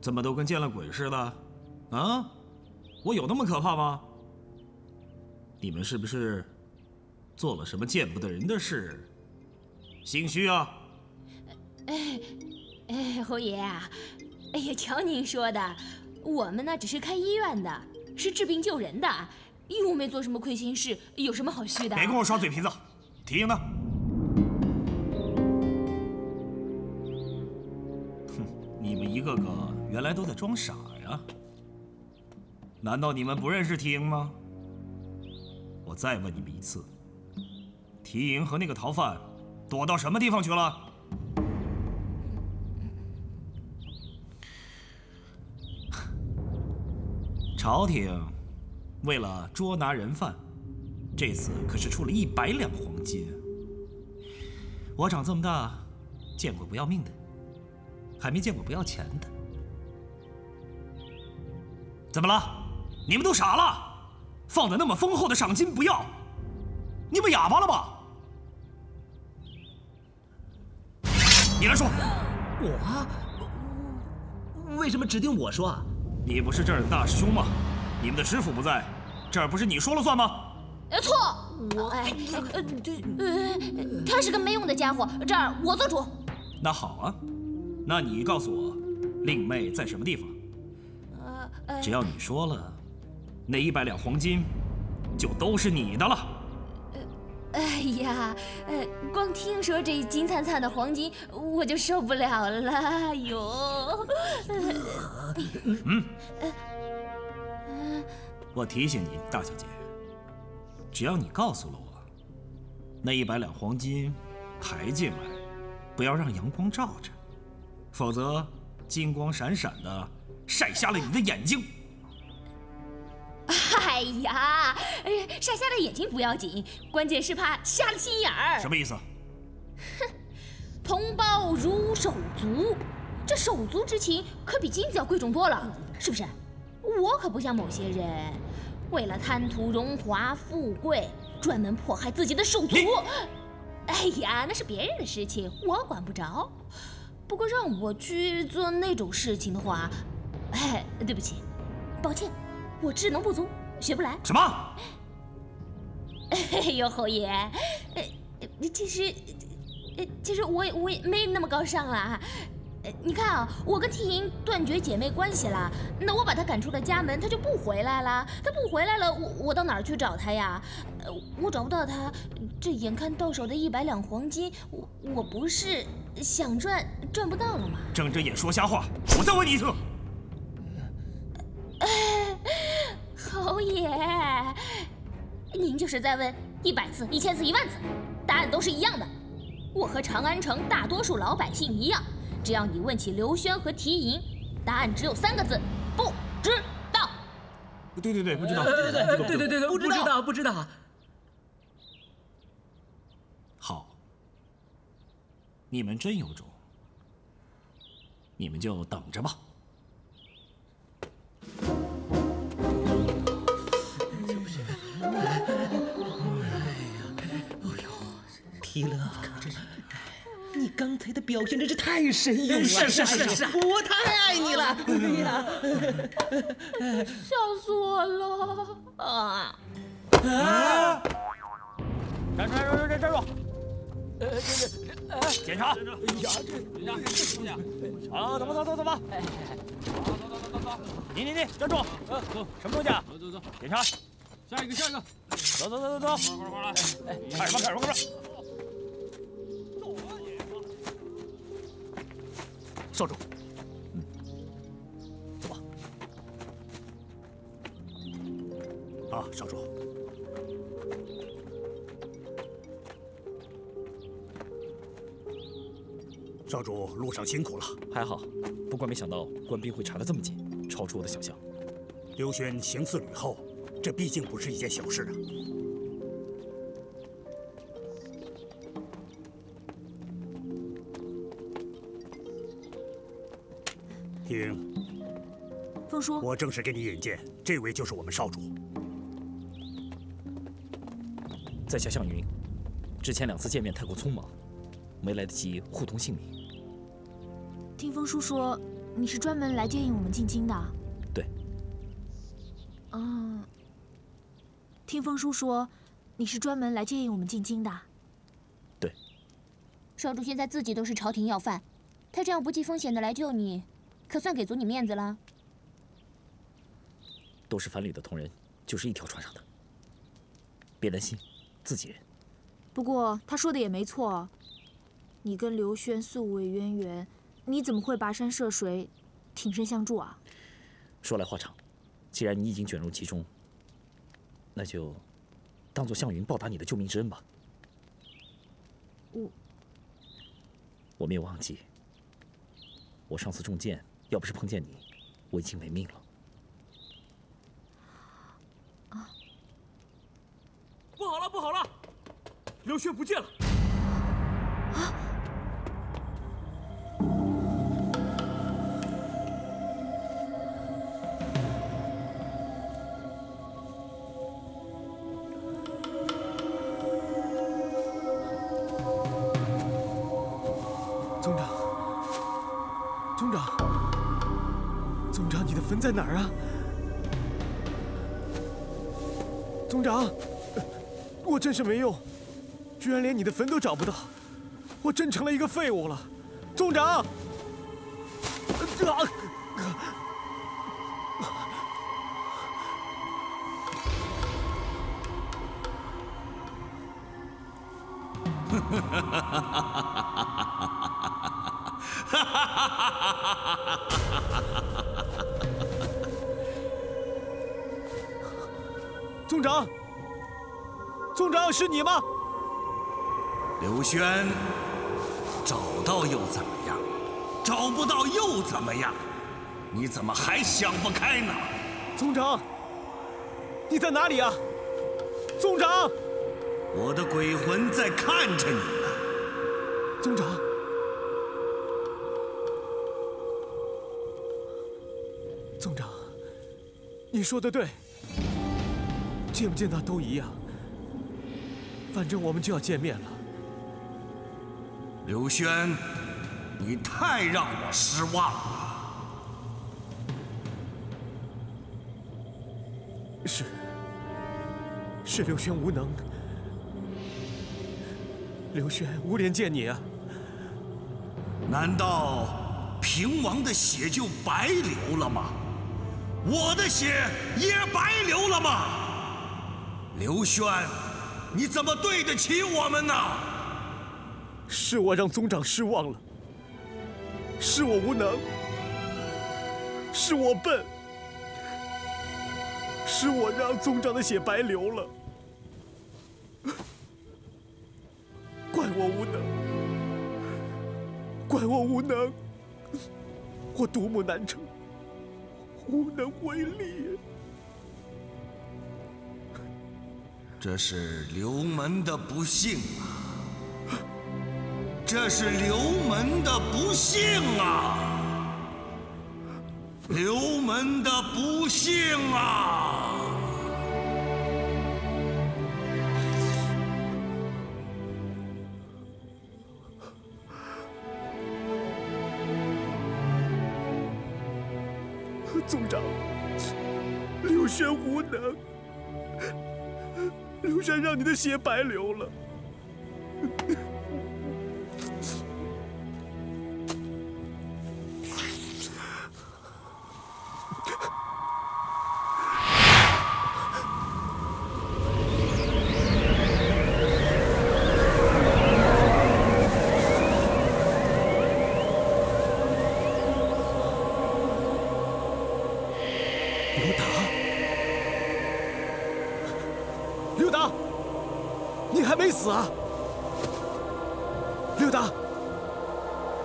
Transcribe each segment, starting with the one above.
怎么都跟见了鬼似的？啊，我有那么可怕吗？你们是不是做了什么见不得人的事？心虚啊？哎，哎，侯爷啊，哎呀，瞧您说的，我们呢只是开医院的，是治病救人的，又没做什么亏心事，有什么好虚的？别跟我耍嘴皮子！提营呢？哼，你们一个个原来都在装傻呀？难道你们不认识提营吗？我再问你们一次，提营和那个逃犯躲到什么地方去了？朝廷为了捉拿人犯，这次可是出了一百两黄金。我长这么大，见过不要命的，还没见过不要钱的。怎么了？你们都傻了？放的那么丰厚的赏金不要，你们哑巴了吧？你来说，我为什么指定我说啊？你不是这儿的大师兄吗？你们的师傅不在，这儿不是你说了算吗？呃，错，我哎，他是个没用的家伙，这儿我做主。那好啊，那你告诉我，令妹在什么地方？呃，只要你说了。那一百两黄金，就都是你的了。哎呀，呃，光听说这金灿灿的黄金，我就受不了了。哎呦，嗯，我提醒你，大小姐，只要你告诉了我，那一百两黄金抬进来，不要让阳光照着，否则金光闪闪的晒瞎了你的眼睛。哎呀，晒瞎了眼睛不要紧，关键是怕瞎了心眼儿。什么意思？哼，同胞如手足，这手足之情可比金子要贵重多了，是不是？我可不像某些人，为了贪图荣华富贵，专门迫害自己的手足。哎呀，那是别人的事情，我管不着。不过让我去做那种事情的话，哎，对不起，抱歉，我智能不足。学不来什么？哎呦，侯爷，呃，其实，呃，其实我我也没那么高尚啦。呃，你看啊，我跟缇莹断绝姐妹关系了，那我把她赶出了家门，她就不回来了。她不回来了，我我到哪儿去找她呀？呃，我找不到她，这眼看到手的一百两黄金，我我不是想赚赚不到了吗？睁着眼说瞎话！我再问你一次。侯爷，您就是在问一百次、一千次、一万次，答案都是一样的。我和长安城大多数老百姓一样，只要你问起刘轩和提银，答案只有三个字：不知道。对对对，不知道。对对对对对对，不知道不知道。好，你们真有种，你们就等着吧。刚才的表现真是太神勇了！是是是是，我太爱你了！哎呀，笑死我了！啊！啊！站住！站住！站住！呃，这这，检查！哎呀，这呀，这什么呀？啊，走吧，走走走吧！哎，走走走走走！你你你，站住！呃，走，什么东西啊？走走走，检查！下一个，下一个，走走走走走！快快快来！哎，看什么看什么看什么！少主，嗯，走吧。啊，少主，少主路上辛苦了。还好，不过没想到官兵会查得这么紧，超出我的想象。刘轩行刺吕后，这毕竟不是一件小事啊。听，风叔，我正式给你引荐，这位就是我们少主。在下向云，之前两次见面太过匆忙，没来得及互通姓名。听风叔说你是专门来接应我们进京的。对。嗯。听风叔说你是专门来接应我们进京的。对。少主现在自己都是朝廷要犯，他这样不计风险的来救你，可算给足你面子了。都是樊里的同人，就是一条船上的。别担心，自己人。不过他说的也没错，你跟刘轩素未渊源。你怎么会跋山涉水，挺身相助啊？说来话长，既然你已经卷入其中，那就当做向云报答你的救命之恩吧。我我没有忘记，我上次中箭，要不是碰见你，我已经没命了。啊！不好了，不好了，刘轩不见了！啊！真是没用，居然连你的坟都找不到，我真成了一个废物了，总长！总 是你吗？刘轩，找到又怎么样？找不到又怎么样？你怎么还想不开呢？宗长，你在哪里啊？宗长，我的鬼魂在看着你呢。宗长，宗长，你说的对。见不见他都一样，反正我们就要见面了。刘轩，你太让我失望了。是，是刘轩无能。刘轩无脸见你啊！难道平王的血就白流了吗？我的血也白流了吗？刘轩，你怎么对得起我们呢？是我让宗长失望了，是我无能，是我笨，是我让宗长的血白流了，怪我无能，怪我无能，我独木难成，无能为力。这是刘门的不幸啊！这是刘门的不幸啊！刘门的不幸啊！全让你的血白流了。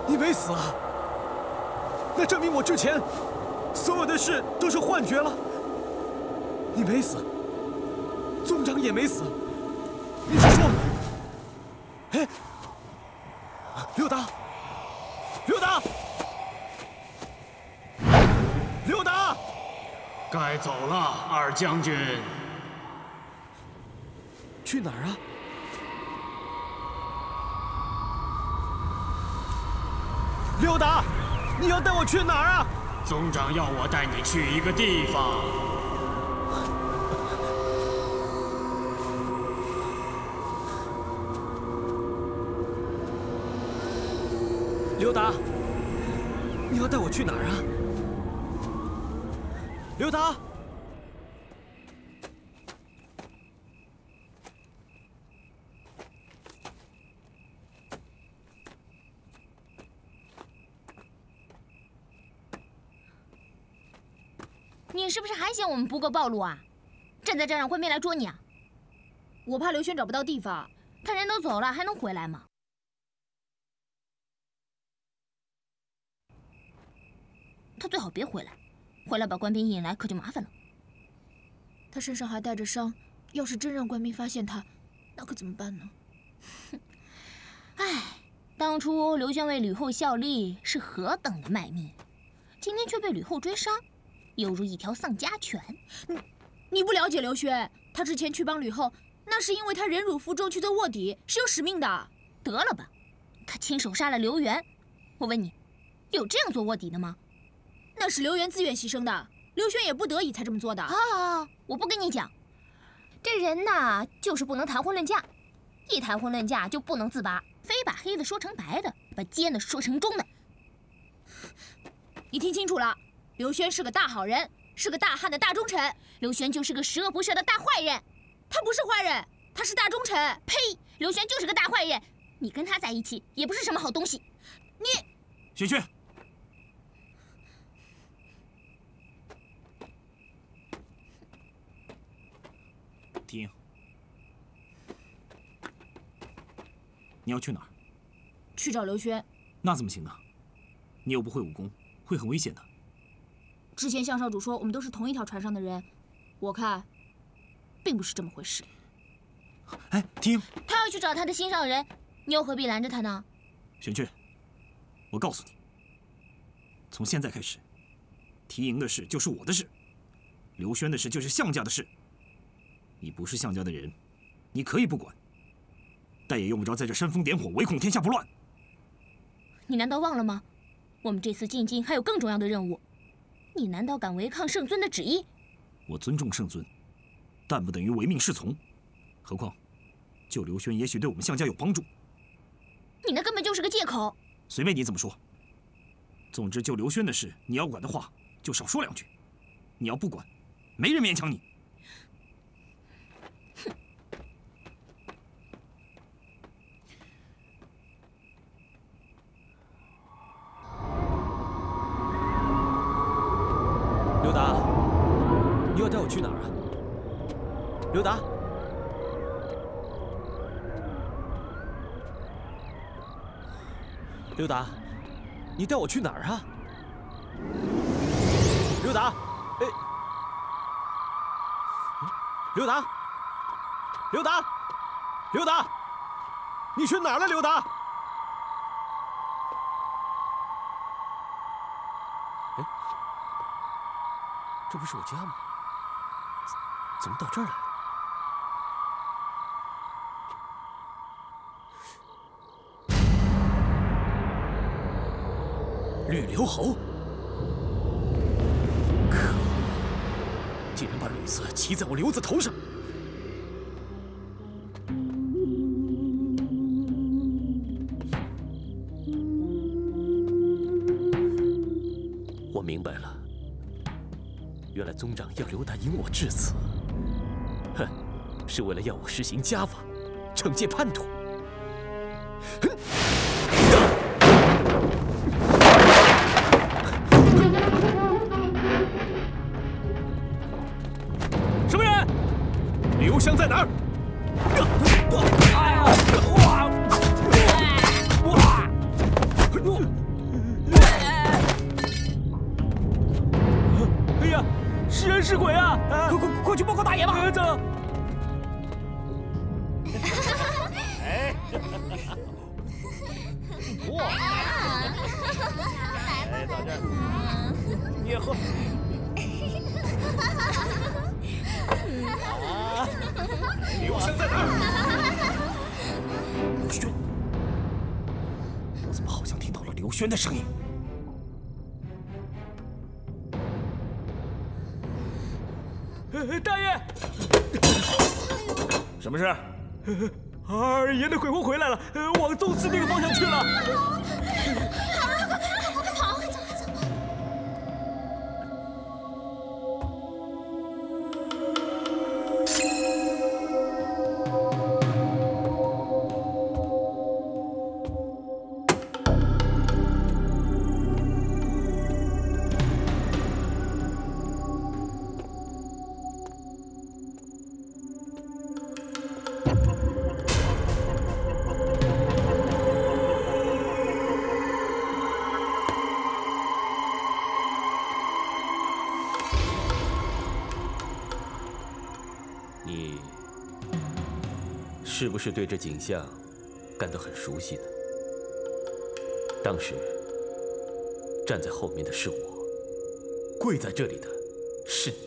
你没死啊？那证明我之前所有的事都是幻觉了。你没死，宗长也没死，你是说？哎，刘达，刘达，刘达，该走了，二将军。去哪儿啊？刘达，你要带我去哪儿啊？宗长要我带你去一个地方。刘达，你要带我去哪儿啊？刘达，你是不是还嫌我们不够暴露啊？站在这儿让官兵来捉你啊？我怕刘轩找不到地方。他人都走了，还能回来吗？他最好别回来，回来把官兵引来可就麻烦了。他身上还带着伤，要是真让官兵发现他，那可怎么办呢？唉，当初刘轩为吕后效力是何等的卖命，今天却被吕后追杀，犹如一条丧家犬。你你不了解刘轩，他之前去帮吕后，那是因为他忍辱负重去做卧底，是有使命的。得了吧，他亲手杀了刘元，我问你，有这样做卧底的吗？那是刘元自愿牺牲的，刘轩也不得已才这么做的。啊！我不跟你讲，这人呐，就是不能谈婚论嫁，一谈婚论嫁就不能自拔，非把黑的说成白的，把尖的说成中的。你听清楚了，刘轩是个大好人，是个大汉的大忠臣。刘轩就是个十恶不赦的大坏人，他不是坏人，他是大忠臣。呸！刘轩就是个大坏人，你跟他在一起也不是什么好东西。你，雪雀。停！你要去哪儿？去找刘轩。那怎么行呢？你又不会武功，会很危险的。之前向少主说我们都是同一条船上的人，我看，并不是这么回事。哎，停！他要去找他的心上人，你又何必拦着他呢？玄雀，我告诉你，从现在开始，提营的事就是我的事，刘轩的事就是项家的事。你不是项家的人，你可以不管，但也用不着在这煽风点火，唯恐天下不乱。你难道忘了吗？我们这次进京还有更重要的任务，你难道敢违抗圣尊的旨意？我尊重圣尊，但不等于唯命是从。何况，救刘轩也许对我们项家有帮助。你那根本就是个借口。随便你怎么说。总之，救刘轩的事，你要管的话，就少说两句；你要不管，没人勉强你。刘达，你要带我去哪儿啊？刘达，刘达，你带我去哪儿啊？刘达，哎，刘达，刘达，刘达，你去哪儿了，刘达？哎，这不是我家吗？怎么到这儿来了？绿留侯，可恶！竟然把绿色骑在我刘子头上！我明白了，原来宗长要刘达引我至此，是为了要我实行家法，惩戒叛徒。什么人？刘湘在哪儿？是不是对这景象感到很熟悉呢？当时站在后面的是我，跪在这里的是你。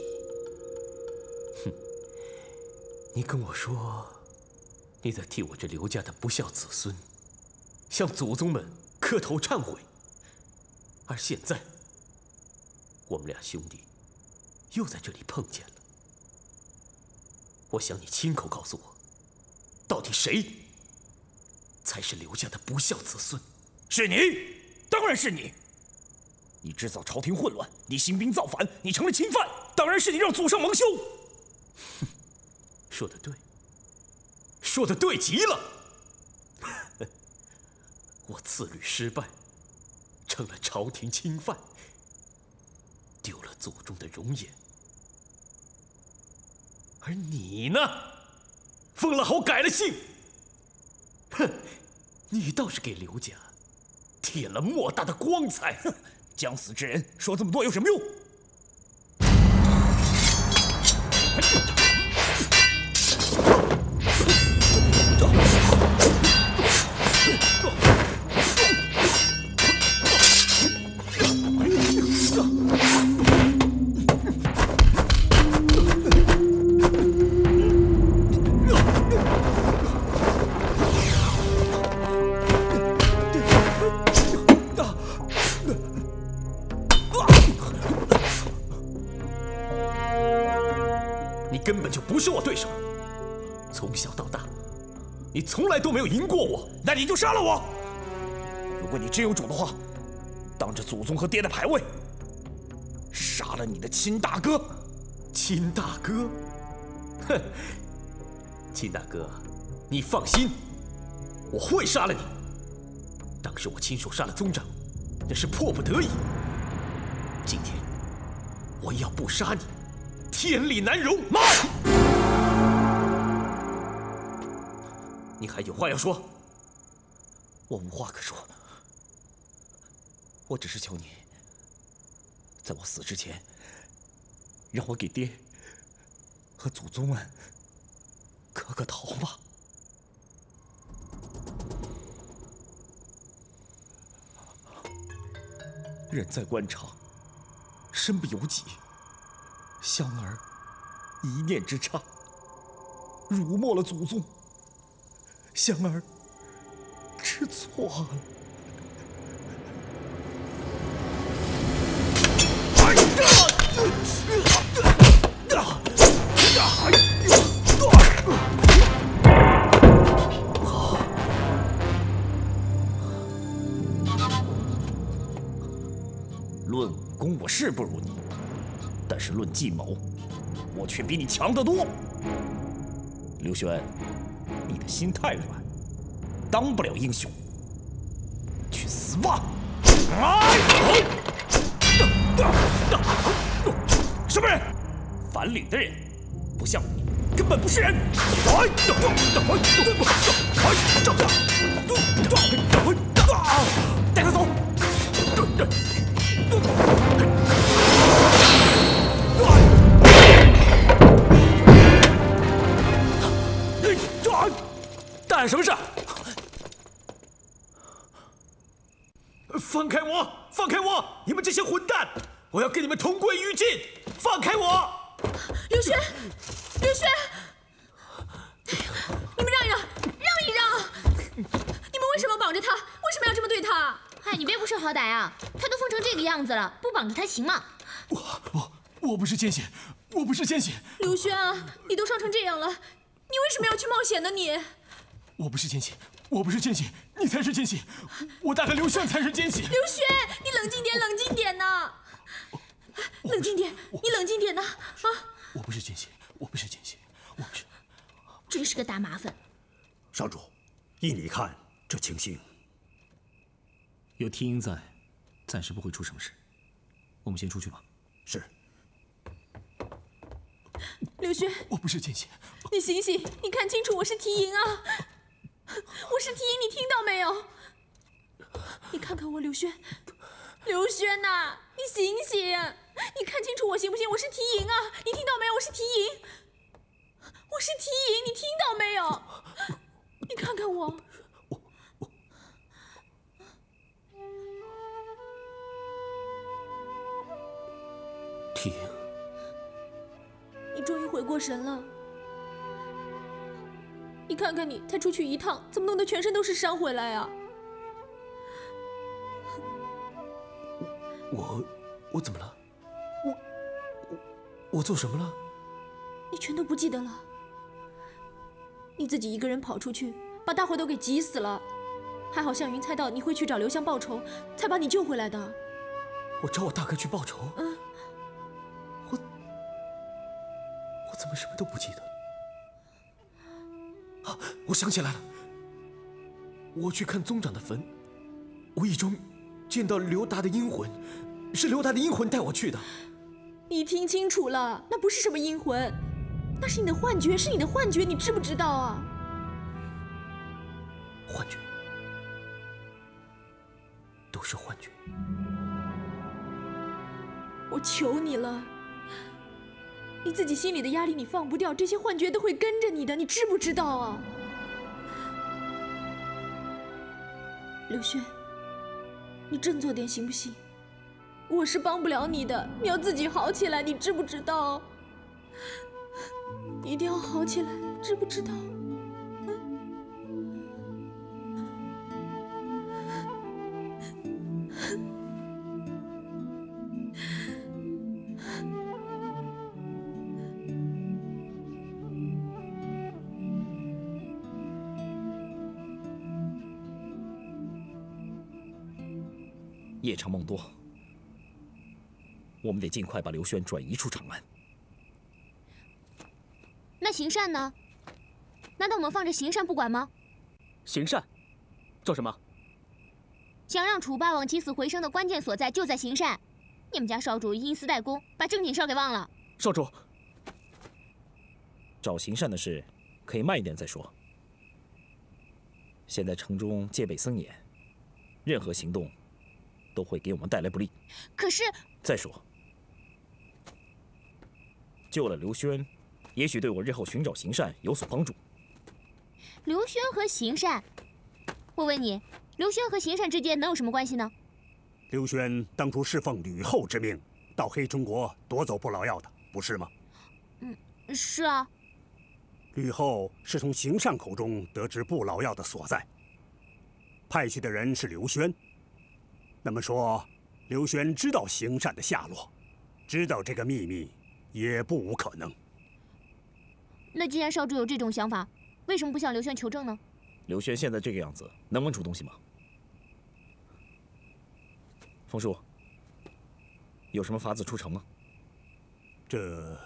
哼，你跟我说你在替我这刘家的不孝子孙向祖宗们磕头忏悔，而现在我们俩兄弟又在这里碰见了。我想你亲口告诉我，到底谁才是刘家的不孝子孙？是你，当然是你。你制造朝廷混乱，你兴兵造反，你成了钦犯，当然是你让祖上蒙羞。哼 说的对，说的对极了。我赐旅失败，成了朝廷钦犯，丢了祖宗的容颜。而你呢，封了侯，改了姓。哼，你倒是给刘家添了莫大的光彩。哼，将死之人说这么多有什么用？你就杀了我！如果你真有种的话，当着祖宗和爹的牌位，杀了你的亲大哥。亲大哥，哼！亲大哥，你放心，我会杀了你。当时我亲手杀了宗长，那是迫不得已。今天我要不杀你，天理难容。妈！你还有话要说？我无话可说。我只是求你，在我死之前，让我给爹和祖宗们磕个头吧。人在官场，身不由己。香儿一念之差，辱没了祖宗。香儿是错了。论武功，我是不如你，但是论计谋，我却比你强得多。刘轩，你的心太软，当不了英雄。去死吧！什么人？反领的人，不像你，根本不是人。带他走。我我不是奸细，我不是奸细。刘轩啊，你都伤成这样了，你为什么要去冒险呢？你，我不是奸细，我不是奸细，你才是奸细，我大哥刘轩才是奸细。刘轩，你冷静点，冷静点呐！冷静点，你冷静点呐！啊！我不是奸细，我不是奸细，我不是。真是个大麻烦。少主，依你看，这情形，有天鹰在，暂时不会出什么事。我们先出去吧。是。刘轩，我不是奸细。你醒醒，你看清楚，我是提营啊！我是提营，你听到没有？你看看我，刘轩，刘轩呐，你醒醒！你看清楚我行不行？我是提营啊！你听到没有？我是提营，我是提营，你听到没有？你看看我，我我，提营，你终于回过神了。你看看你，才出去一趟，怎么弄得全身都是伤回来啊？我我怎么了？我我我做什么了？你全都不记得了？你自己一个人跑出去，把大伙都给急死了。还好向云猜到你会去找刘香报仇，才把你救回来的。我找我大哥去报仇？嗯。怎么什么都不记得？啊，我想起来了。我去看宗长的坟，无意中见到刘达的阴魂，是刘达的阴魂带我去的。你听清楚了，那不是什么阴魂。那是你的幻觉，是你的幻觉，你知不知道啊？幻觉，都是幻觉。我求你了，你自己心里的压力你放不掉，这些幻觉都会跟着你的，你知不知道啊？刘轩，你振作点行不行？我是帮不了你的，你要自己好起来，你知不知道？一定要好起来，知不知道？夜长梦多，我们得尽快把刘轩转移出长安。那行善呢？难道我们放着行善不管吗？行善，做什么？想让楚霸王起死回生的关键所在就在行善。你们家少主因私怠公，把正经事儿给忘了。少主，找行善的事可以慢一点再说。现在城中戒备森严，任何行动都会给我们带来不利。可是，再说，救了刘轩。也许对我日后寻找行善有所帮助。刘轩和行善，我问你，刘轩和行善之间能有什么关系呢？刘轩当初是奉吕后之命，到黑中国夺走不老药的，不是吗？嗯，是啊。吕后是从行善口中得知不老药的所在，派去的人是刘轩。那么说，刘轩知道行善的下落，知道这个秘密，也不无可能。那既然少主有这种想法，为什么不向刘轩求证呢？刘轩现在这个样子，能问出东西吗？冯叔，有什么法子出城吗？这。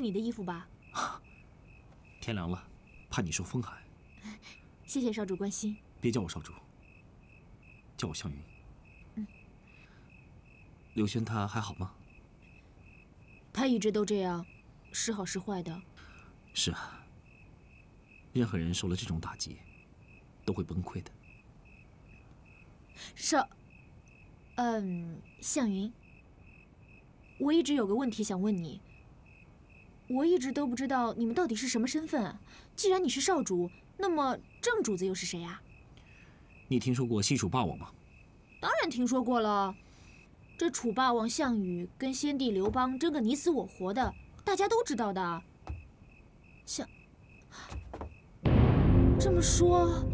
是你的衣服吧？天凉了，怕你受风寒。谢谢少主关心。别叫我少主，叫我向云。嗯。刘轩他还好吗？他一直都这样，时好时坏的。是啊，任何人受了这种打击，都会崩溃的。少，嗯，向云，我一直有个问题想问你。我一直都不知道你们到底是什么身份。既然你是少主，那么正主子又是谁呀？你听说过西楚霸王吗？当然听说过了。这楚霸王项羽跟先帝刘邦争个你死我活的，大家都知道的。项，这么说，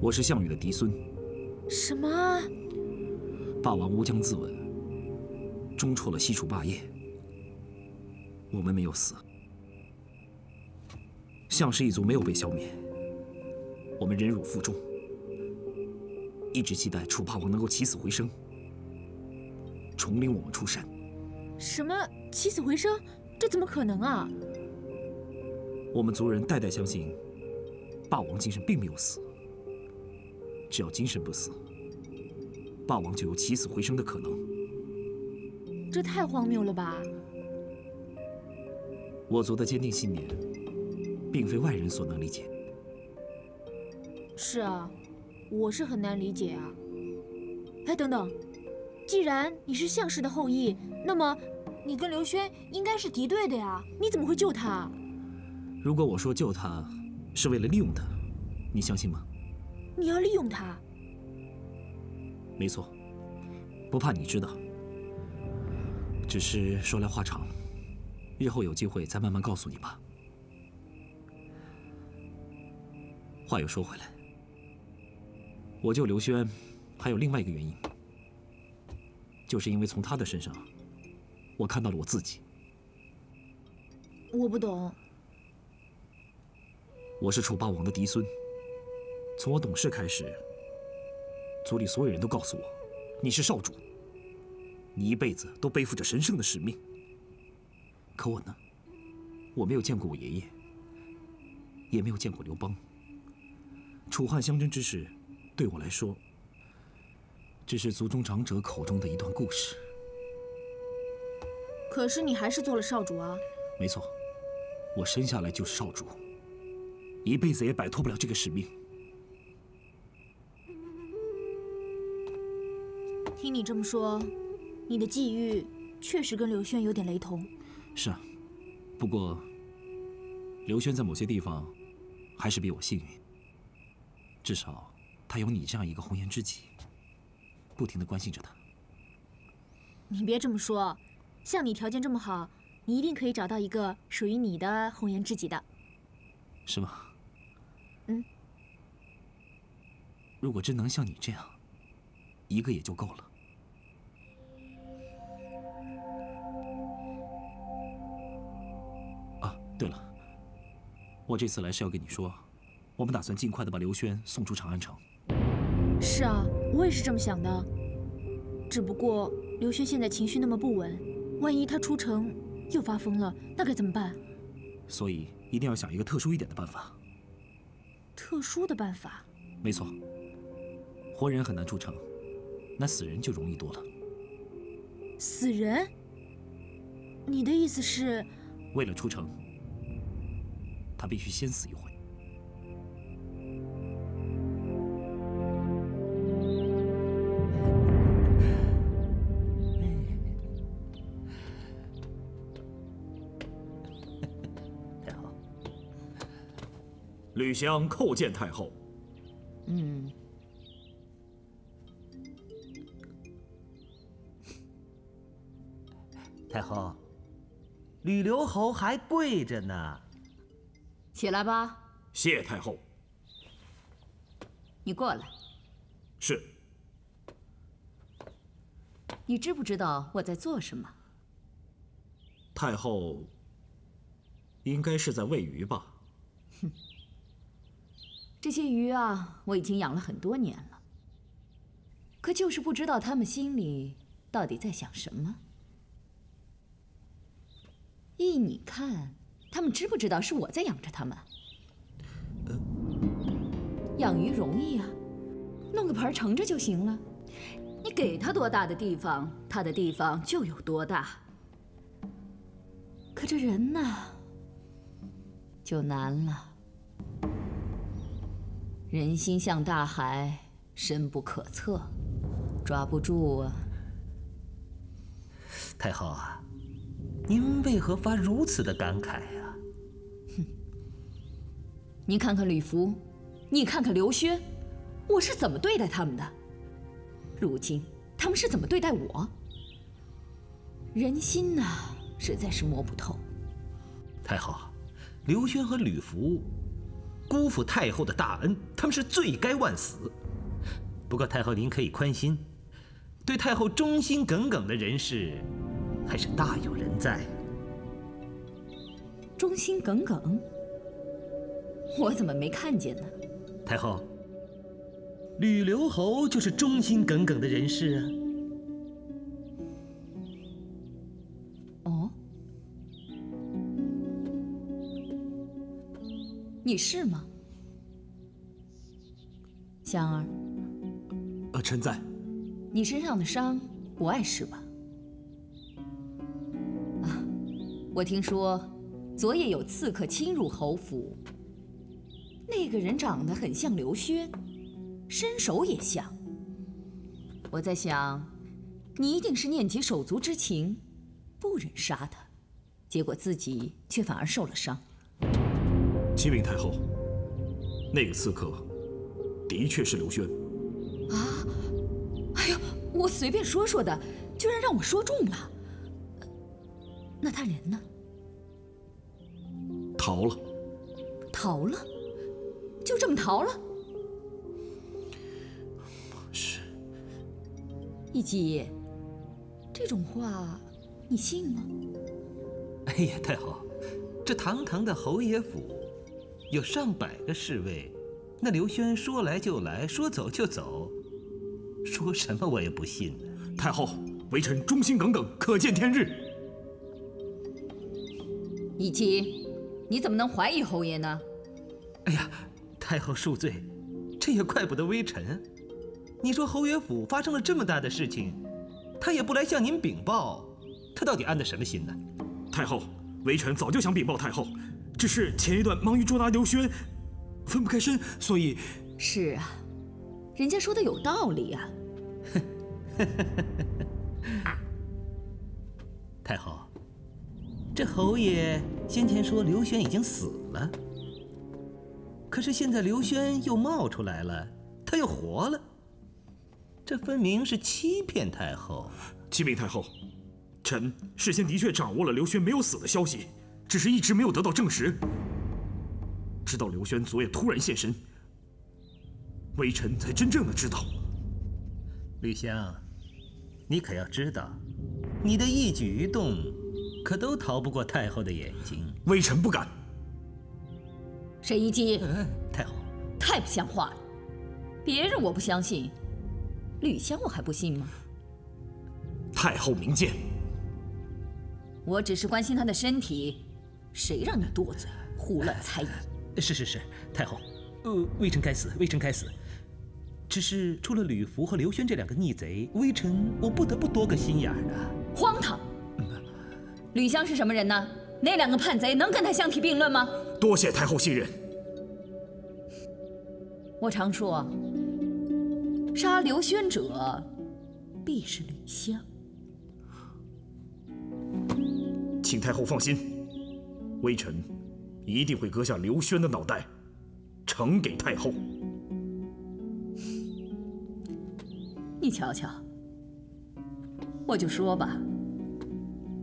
我是项羽的嫡孙。什么？霸王乌江自刎，终辍了西楚霸业。我们没有死，项氏一族没有被消灭。我们忍辱负重，一直期待楚霸王能够起死回生。重领我们出山？什么起死回生？这怎么可能啊！我们族人代代相信，霸王精神并没有死。只要精神不死，霸王就有起死回生的可能。这太荒谬了吧！我族的坚定信念，并非外人所能理解。是啊，我是很难理解啊。哎，等等。既然你是项氏的后裔，那么你跟刘轩应该是敌对的呀？你怎么会救他？如果我说救他是为了利用他，你相信吗？你要利用他？没错，不怕你知道。只是说来话长，日后有机会再慢慢告诉你吧。话又说回来，我救刘轩还有另外一个原因。就是因为从他的身上，我看到了我自己。我不懂。我是楚霸王的嫡孙，从我懂事开始，族里所有人都告诉我，你是少主，你一辈子都背负着神圣的使命。可我呢，我没有见过我爷爷，也没有见过刘邦。楚汉相争之事，对我来说。只是族中长者口中的一段故事。可是你还是做了少主啊？没错，我生下来就是少主，一辈子也摆脱不了这个使命。听你这么说，你的际遇确实跟刘轩有点雷同。是啊，不过刘轩在某些地方还是比我幸运，至少他有你这样一个红颜知己。不停的关心着他。你别这么说，像你条件这么好，你一定可以找到一个属于你的红颜知己的。是吗？嗯。如果真能像你这样，一个也就够了。啊，对了，我这次来是要跟你说，我们打算尽快的把刘轩送出长安城。是啊，我也是这么想的。只不过刘轩现在情绪那么不稳，万一他出城又发疯了，那该怎么办？所以一定要想一个特殊一点的办法。特殊的办法？没错，活人很难出城，那死人就容易多了。死人？你的意思是？为了出城，他必须先死一回。吕相叩见太后。嗯，太后，吕留侯还跪着呢。起来吧。谢太后。你过来。是。你知不知道我在做什么？太后，应该是在喂鱼吧。哼。这些鱼啊，我已经养了很多年了，可就是不知道他们心里到底在想什么？依你看，他们知不知道是我在养着他们？养鱼容易啊，弄个盆盛着就行了。你给他多大的地方，他的地方就有多大。可这人呢，就难了。人心像大海，深不可测，抓不住啊。太后啊，您为何发如此的感慨啊？哼，您看看吕福，你看看刘轩，我是怎么对待他们的？如今他们是怎么对待我？人心呐，实在是摸不透。太后，刘轩和吕福辜负太后的大恩，他们是罪该万死。不过太后您可以宽心，对太后忠心耿耿的人士，还是大有人在。忠心耿耿？我怎么没看见呢？太后，吕留侯就是忠心耿耿的人士啊。你是吗，香儿？呃，臣在。你身上的伤不碍事吧？啊，我听说昨夜有刺客侵入侯府，那个人长得很像刘轩，身手也像。我在想，你一定是念及手足之情，不忍杀他，结果自己却反而受了伤。启禀太后，那个刺客的确是刘轩。啊！哎呦，我随便说说的，居然让我说中了。那他人呢？逃了。逃了？就这么逃了？是。一吉，这种话你信吗？哎呀，太后，这堂堂的侯爷府，有上百个侍卫，那刘轩说来就来，说走就走。说什么我也不信呢。太后，微臣忠心耿耿，可见天日。以及，你怎么能怀疑侯爷呢？哎呀，太后恕罪，这也怪不得微臣。你说侯爷府发生了这么大的事情，他也不来向您禀报，他到底安的什么心呢？太后，微臣早就想禀报太后，只是前一段忙于捉拿刘轩，分不开身，所以。是啊。人家说的有道理啊！太后，这侯爷先前说刘轩已经死了，可是现在刘轩又冒出来了，他又活了，这分明是欺骗太后。启禀太后，臣事先的确掌握了刘轩没有死的消息，只是一直没有得到证实。直到刘轩昨夜突然现身。微臣才真正的知道，吕香，你可要知道，你的一举一动，可都逃不过太后的眼睛。微臣不敢。沈一基，太后，太不像话了！别人我不相信，吕香我还不信吗？太后明鉴。我只是关心她的身体，谁让你多嘴，胡乱猜疑？是是是，太后，呃，微臣该死，微臣该死。只是除了吕福和刘轩这两个逆贼，微臣我不得不多个心眼儿啊！荒唐！吕香是什么人呢？那两个叛贼能跟他相提并论吗？多谢太后信任。我常说，杀刘轩者，必是吕香。请太后放心，微臣一定会割下刘轩的脑袋，呈给太后。你瞧瞧，我就说吧，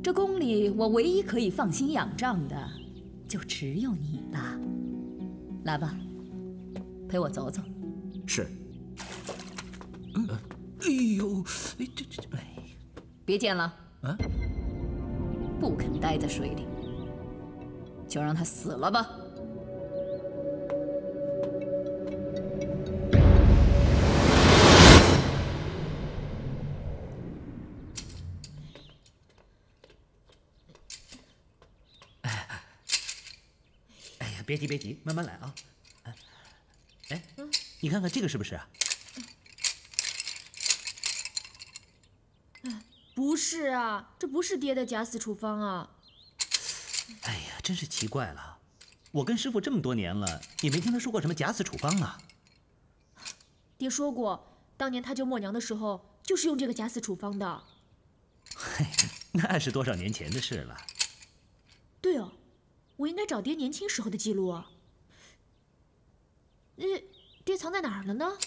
这宫里我唯一可以放心仰仗的，就只有你了。来吧，陪我走走。是。嗯。哎呦，哎这这哎，别见了。啊。不肯待在水里，就让他死了吧。哎呀别急别急慢慢来啊。哎你看看这个是不是啊？不是啊这不是爹的假死处方啊。哎呀真是奇怪了，我跟师傅这么多年了，也没听他说过什么假死处方啊。爹说过，当年他救默娘的时候，就是用这个假死处方的。嘿，那是多少年前的事了。对哦，我应该找爹年轻时候的记录啊。呃，爹藏在哪儿了呢？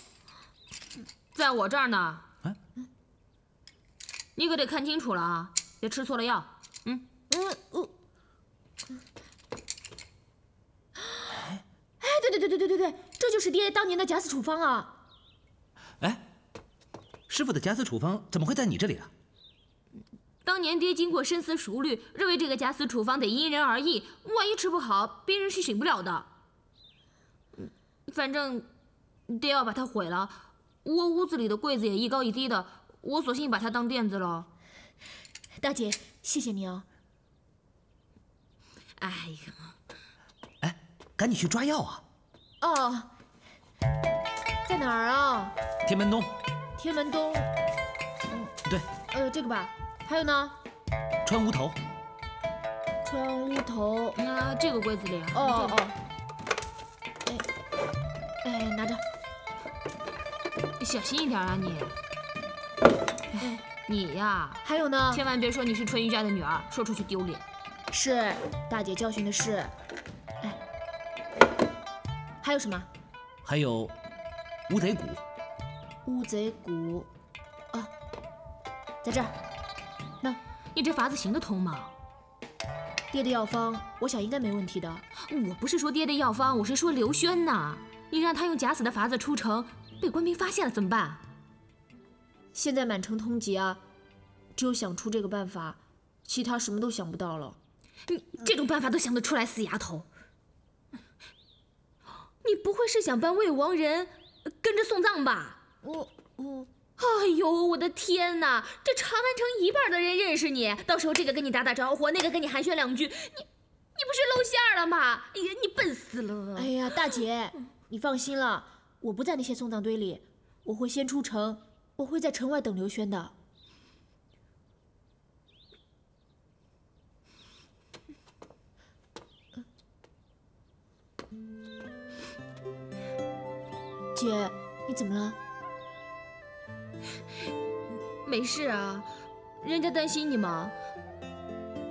在我这儿呢。你可得看清楚了啊，别吃错了药。嗯嗯嗯。哎，对对对对对对，这就是爹当年的假死处方啊！哎，师傅的假死处方怎么会在你这里啊？当年爹经过深思熟虑，认为这个假死处方得因人而异，万一吃不好，别人是醒不了的。反正爹要把它毁了，我屋子里的柜子也一高一低的。我索性把它当垫子了，大姐，谢谢你啊。哎呀，哎，赶紧去抓药啊！哦，在哪儿啊？天门东。天门东。嗯，对。呃，这个吧。还有呢？穿屋头。穿屋头。那，这个柜子里。哦哦。哎，哎，拿着。小心一点啊，你。你呀，还有呢，千万别说你是春玉家的女儿，说出去丢脸。是，大姐教训的是。哎，还有什么？还有乌贼骨。乌贼骨，啊，在这儿。那，你这法子行得通吗？爹的药方，我想应该没问题的。我不是说爹的药方，我是说刘轩呐。你让他用假死的法子出城，被官兵发现了怎么办？现在满城通缉啊，只有想出这个办法，其他什么都想不到了。你这种办法都想得出来，死丫头！你不会是想扮魏王人，跟着送葬吧？我我……哎呦，我的天哪！这长安城一半的人认识你，到时候这个跟你打打招呼，那个跟你寒暄两句，你你不是露馅了吗？哎呀，你笨死了！哎呀，大姐，你放心了，我不在那些送葬堆里，我会先出城。我会在城外等刘轩的，姐，你怎么了？没事啊，人家担心你嘛。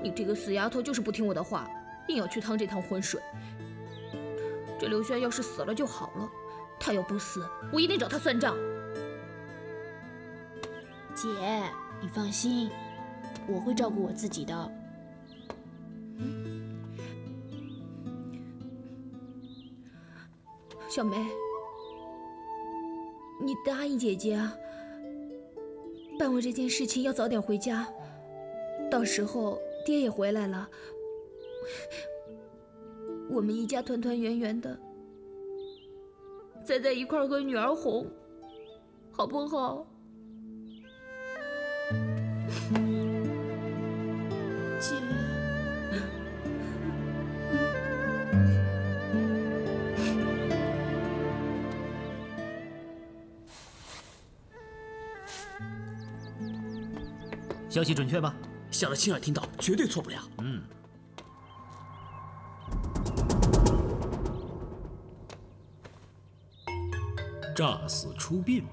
你这个死丫头就是不听我的话，硬要去趟这趟浑水。这刘轩要是死了就好了，他要不死，我一定找他算账。姐，你放心，我会照顾我自己的。小梅，你答应姐姐啊，办完这件事情要早点回家，到时候爹也回来了，我们一家团团圆圆的，再在一块儿和女儿红，好不好？消息准确吧？小的亲耳听到，绝对错不了。嗯。诈死出殡，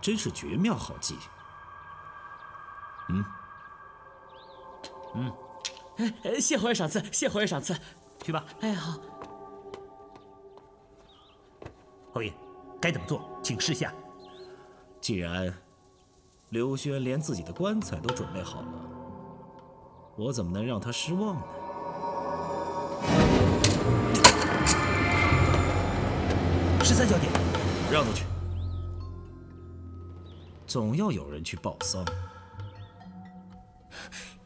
真是绝妙好计。嗯。嗯，哎，谢侯爷赏赐，谢侯爷赏赐，去吧。哎，好。侯爷，该怎么做，请示下。既然刘轩连自己的棺材都准备好了，我怎么能让他失望呢？十三小姐，让出去。总要有人去报丧。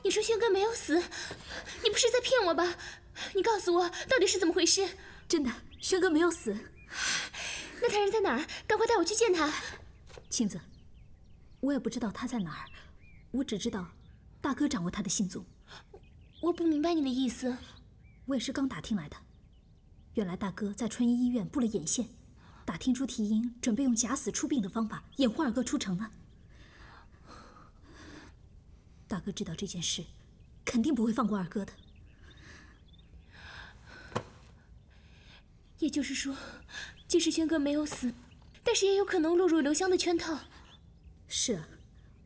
你说轩哥没有死，你不是在骗我吧？你告诉我到底是怎么回事？真的，轩哥没有死。那他人在哪儿？赶快带我去见他。青子，我也不知道他在哪儿，我只知道大哥掌握他的行踪。我不明白你的意思。我也是刚打听来的。原来大哥在春医医院布了眼线，打听出提英准备用假死出殡的方法掩护二哥出城了。大哥知道这件事，肯定不会放过二哥的。也就是说，即使轩哥没有死，但是也有可能落入刘香的圈套。是啊，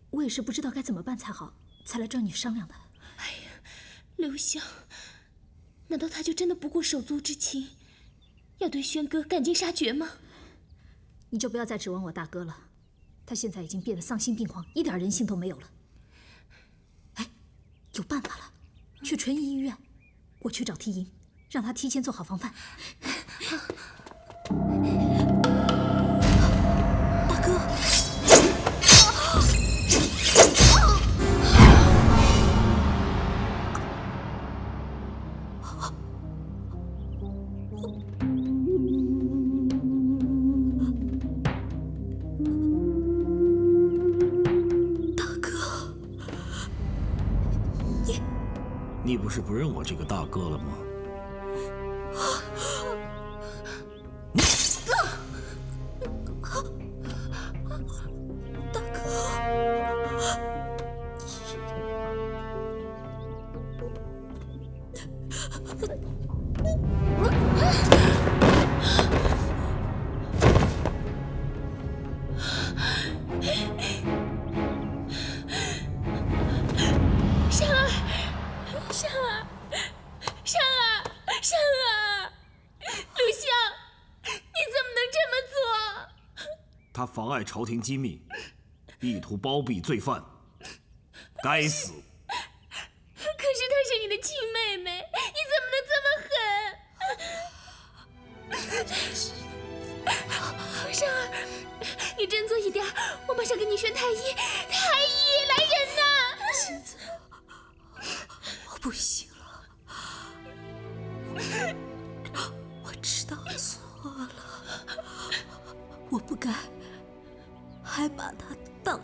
我也是不知道该怎么办才好，才来找你商量的。哎呀，刘香，难道他就真的不顾手足之情，要对轩哥赶尽杀绝吗？你就不要再指望我大哥了，他现在已经变得丧心病狂，一点人性都没有了。哎，有办法了，去纯医医院，我去找提银，让他提前做好防范。大 够了吗？朝廷机密，意图包庇罪犯，该死！棒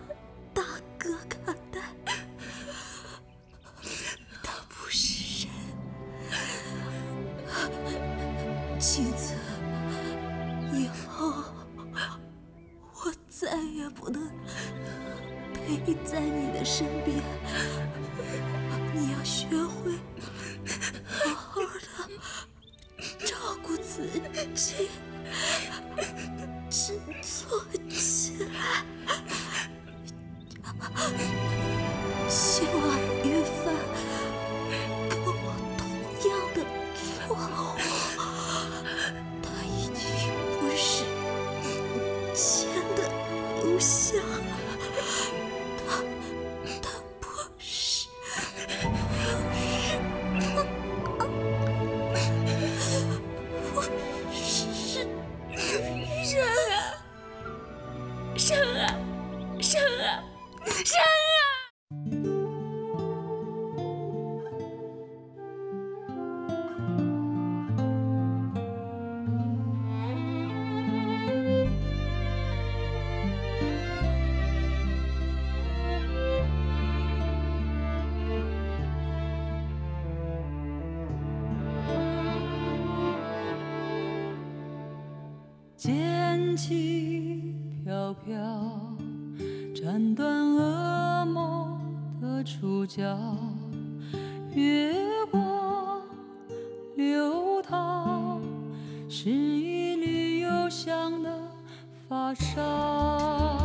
触角，月光流淌，是一缕幽香的发梢。